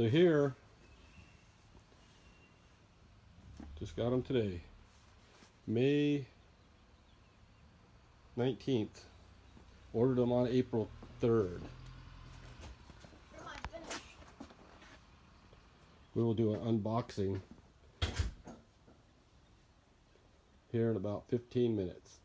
So here, just got them today. May 19th. Ordered them on April 3rd. We will do an unboxing here in about 15 minutes.